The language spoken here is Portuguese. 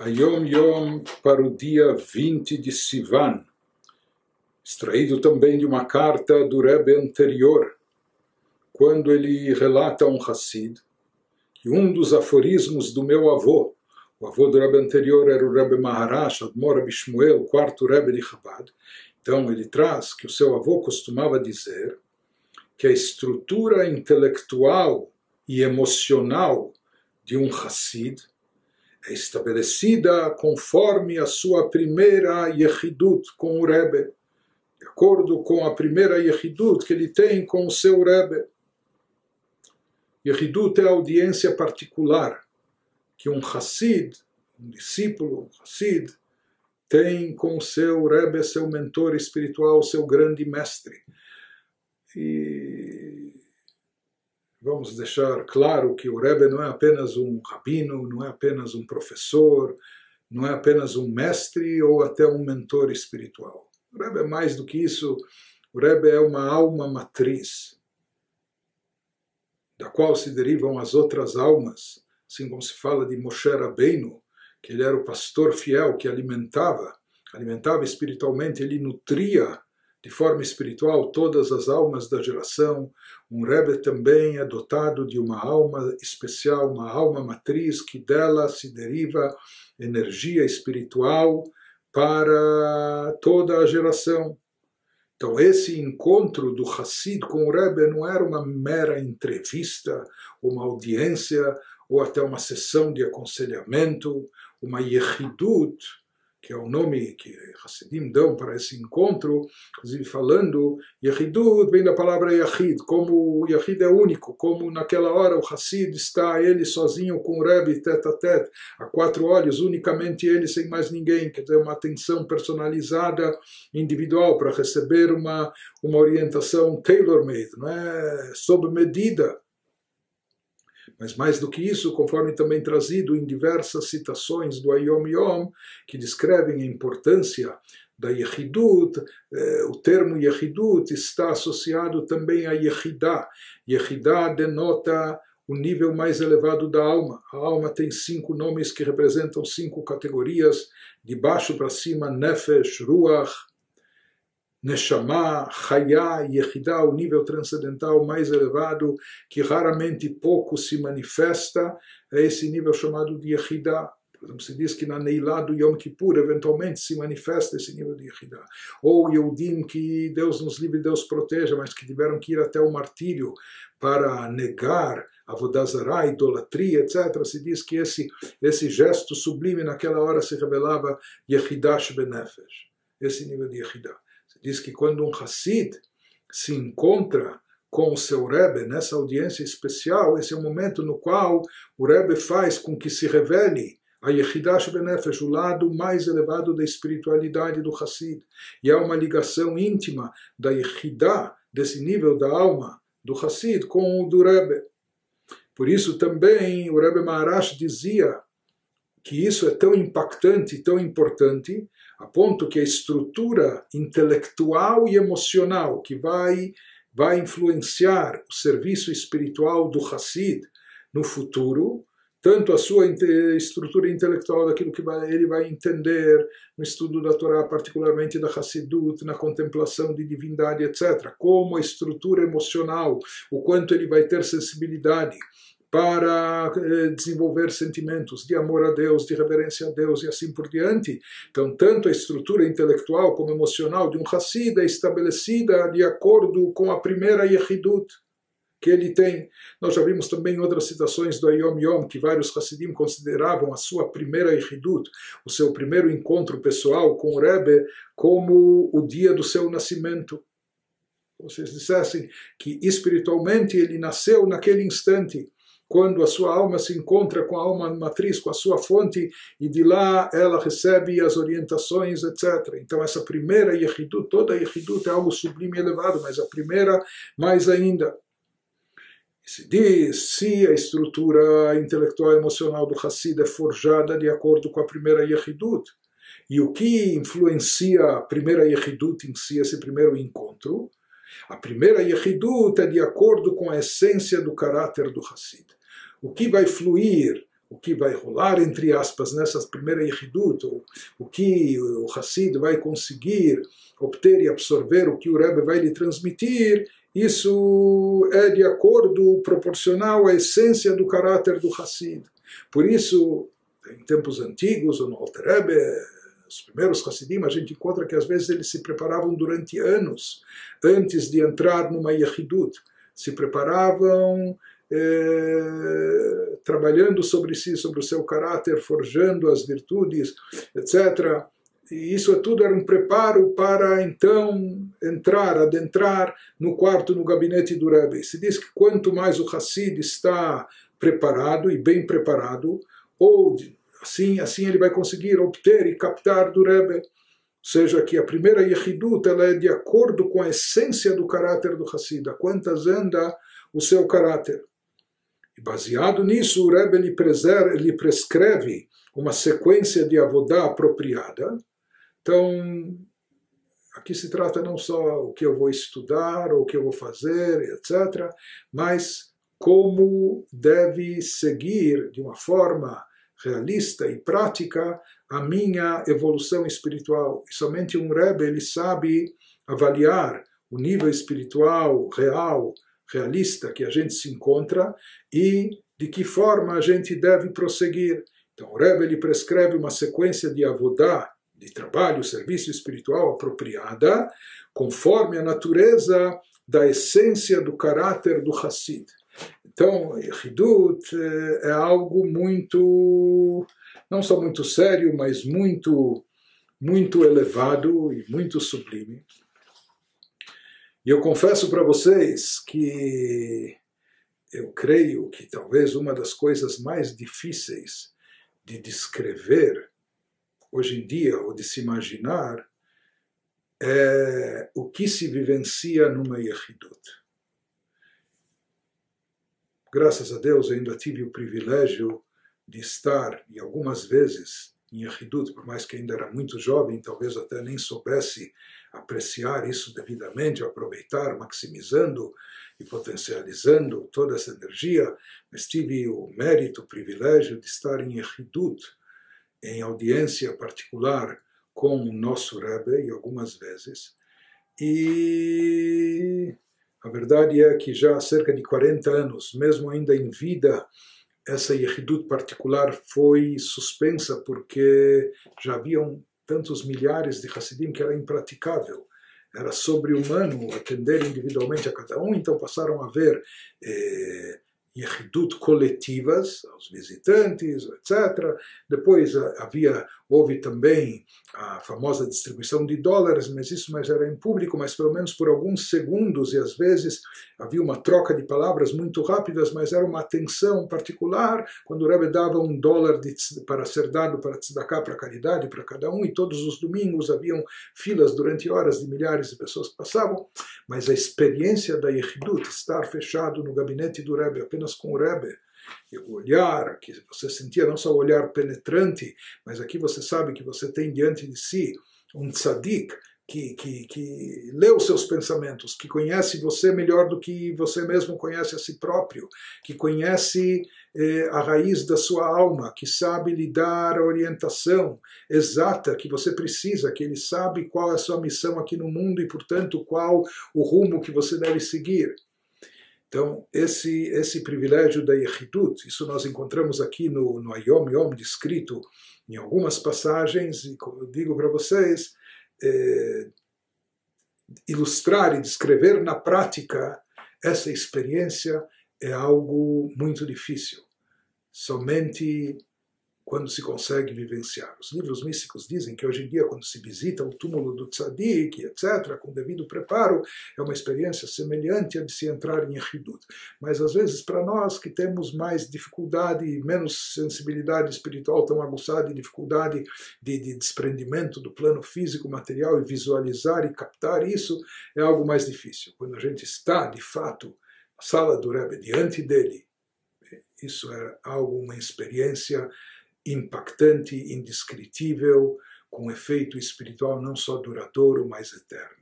a Yom Yom para o dia 20 de Sivan, extraído também de uma carta do Rebbe anterior, quando ele relata a um Hassid que um dos aforismos do meu avô, o avô do Rebbe anterior era o Rebbe Maharash, Admor o quarto Rebbe de Chabad. Então ele traz que o seu avô costumava dizer que a estrutura intelectual e emocional de um Hassid estabelecida conforme a sua primeira Yehidut com o Rebbe, de acordo com a primeira Yehidut que ele tem com o seu Rebbe. Yehidut é a audiência particular que um Hassid, um discípulo, um Hassid, tem com o seu Rebbe, seu mentor espiritual, seu grande mestre. E vamos deixar claro que o Rebbe não é apenas um rabino, não é apenas um professor, não é apenas um mestre ou até um mentor espiritual. O Rebbe é mais do que isso, o Rebbe é uma alma matriz, da qual se derivam as outras almas, assim como se fala de Moshe Rabbeinu, que ele era o pastor fiel que alimentava, alimentava espiritualmente, ele nutria de forma espiritual todas as almas da geração. Um Rebbe também é dotado de uma alma especial, uma alma matriz, que dela se deriva energia espiritual para toda a geração. Então, esse encontro do Hassid com o Rebbe não era uma mera entrevista, uma audiência, ou até uma sessão de aconselhamento, uma yehidut, que é o nome que Hassidim dão para esse encontro, inclusive falando, Yehidut vem da palavra Yahid, como o Yahid é único, como naquela hora o Hassid está ele sozinho com o Rebbe, tete a tete, a quatro olhos, unicamente ele, sem mais ninguém, quer dizer, uma atenção personalizada, individual, para receber uma, uma orientação tailor-made, não é? sob medida mas mais do que isso, conforme também trazido em diversas citações do Ayom Yom, que descrevem a importância da Yehidut, eh, o termo Yehidut está associado também a Yehidah. Yehidah denota o nível mais elevado da alma. A alma tem cinco nomes que representam cinco categorias, de baixo para cima, Nefesh, Ruach, Neshama, Chaya, Yehidah, o nível transcendental mais elevado, que raramente pouco se manifesta, é esse nível chamado de Yehidah. Por exemplo, se diz que na Neilá do Yom Kippur eventualmente se manifesta esse nível de Yehidah. Ou Yehudim que Deus nos livre, Deus proteja, mas que tiveram que ir até o martírio para negar a Vodazara, idolatria, etc. Se diz que esse, esse gesto sublime naquela hora se revelava Yehidah Benefesh. Esse nível de Yehidah diz que quando um Hassid se encontra com o seu Rebbe nessa audiência especial, esse é o momento no qual o Rebbe faz com que se revele a Yehidash Benefesh, o lado mais elevado da espiritualidade do Hassid. E há uma ligação íntima da Yehidah, desse nível da alma do Hassid, com o do Rebbe. Por isso também o Rebbe Maharash dizia que isso é tão impactante, tão importante, a ponto que a estrutura intelectual e emocional que vai, vai influenciar o serviço espiritual do Hassid no futuro, tanto a sua estrutura intelectual daquilo que ele vai entender no estudo da Torá, particularmente da Hassidut, na contemplação de divindade, etc., como a estrutura emocional, o quanto ele vai ter sensibilidade para eh, desenvolver sentimentos de amor a Deus, de reverência a Deus e assim por diante. Então, tanto a estrutura intelectual como emocional de um Hassid é estabelecida de acordo com a primeira Yehidut que ele tem. Nós já vimos também outras citações do Ayom Yom que vários Hassidim consideravam a sua primeira Yehidut, o seu primeiro encontro pessoal com o Rebbe, como o dia do seu nascimento. Vocês dissessem que espiritualmente ele nasceu naquele instante quando a sua alma se encontra com a alma matriz, com a sua fonte, e de lá ela recebe as orientações, etc. Então, essa primeira Yehidut, toda Yehidut é algo sublime e elevado, mas a primeira mais ainda. Se diz se a estrutura intelectual e emocional do Hassid é forjada de acordo com a primeira Yehidut, e o que influencia a primeira Yehidut em si, esse primeiro encontro, a primeira Yehidut é de acordo com a essência do caráter do Hassid o que vai fluir o que vai rolar, entre aspas, nessa primeira Yehidut, o, que o Hassid vai conseguir obter e absorver, o que o Rebbe vai lhe transmitir, isso é de acordo, proporcional à essência do caráter do Hassid. Por isso, em tempos antigos, no Alter Rebbe, os primeiros Hassidim, a gente encontra que às vezes eles se preparavam durante anos, antes de entrar numa Yehidut. Se preparavam eh, trabalhando sobre si, sobre o seu caráter, forjando as virtudes, etc. E isso tudo era um preparo para então entrar, adentrar no quarto, no gabinete do Rebbe. Se diz que quanto mais o Hassid está preparado e bem preparado, ou assim, assim ele vai conseguir obter e captar do Rebbe. Ou seja, que a primeira Yehidut ela é de acordo com a essência do caráter do Hassid, a quantas anda o seu caráter. E baseado nisso, o Rebbe lhe, lhe prescreve uma sequência de avodá apropriada, então, aqui se trata não só o que eu vou estudar, ou o que eu vou fazer, etc., mas como deve seguir de uma forma realista e prática a minha evolução espiritual. E somente um Rebbe ele sabe avaliar o nível espiritual real, realista que a gente se encontra e de que forma a gente deve prosseguir. Então o Rebbe ele prescreve uma sequência de avodá, de trabalho, serviço espiritual apropriada, conforme a natureza da essência do caráter do Hassid. Então, Hidut eh, é algo muito, não só muito sério, mas muito, muito elevado e muito sublime. E eu confesso para vocês que eu creio que talvez uma das coisas mais difíceis de descrever hoje em dia, ou de se imaginar, é o que se vivencia numa Yehidut. Graças a Deus ainda tive o privilégio de estar, e algumas vezes, em Yehidut, por mais que ainda era muito jovem, talvez até nem soubesse apreciar isso devidamente, aproveitar, maximizando e potencializando toda essa energia, mas tive o mérito, o privilégio de estar em Yehidut, em audiência particular com o nosso Rebbe, e algumas vezes, e a verdade é que já há cerca de 40 anos, mesmo ainda em vida, essa Yehidut particular foi suspensa porque já haviam tantos milhares de Hassidim que era impraticável. Era sobre-humano atender individualmente a cada um, então passaram a ver eh, coletivas aos visitantes, etc. Depois ah, havia, houve também a famosa distribuição de dólares, mas isso mais era em público, mas pelo menos por alguns segundos, e às vezes havia uma troca de palavras muito rápidas, mas era uma atenção particular, quando o Rebbe dava um dólar de, para ser dado para tzedakah, para caridade, para cada um, e todos os domingos haviam filas durante horas de milhares de pessoas que passavam, mas a experiência da Yehidut, estar fechado no gabinete do Rebbe apenas com o Rebbe, o olhar, que você sentia não só o olhar penetrante, mas aqui você sabe que você tem diante de si um tzadik que, que, que lê os seus pensamentos, que conhece você melhor do que você mesmo conhece a si próprio, que conhece eh, a raiz da sua alma, que sabe lhe dar a orientação exata que você precisa, que ele sabe qual é a sua missão aqui no mundo e, portanto, qual o rumo que você deve seguir. Então, esse, esse privilégio da Yehidut, isso nós encontramos aqui no, no Ayom Yom, descrito em algumas passagens, e como eu digo para vocês, é, ilustrar e descrever na prática essa experiência é algo muito difícil. Somente quando se consegue vivenciar. Os livros místicos dizem que hoje em dia, quando se visita o túmulo do tzadik, etc., com devido preparo, é uma experiência semelhante a de se entrar em Echidut. Mas às vezes, para nós que temos mais dificuldade, menos sensibilidade espiritual tão aguçada e dificuldade de, de desprendimento do plano físico, material e visualizar e captar isso, é algo mais difícil. Quando a gente está, de fato, na sala do Rebbe, diante dele, isso é algo, uma experiência impactante, indescritível, com efeito espiritual não só duradouro, mas eterno.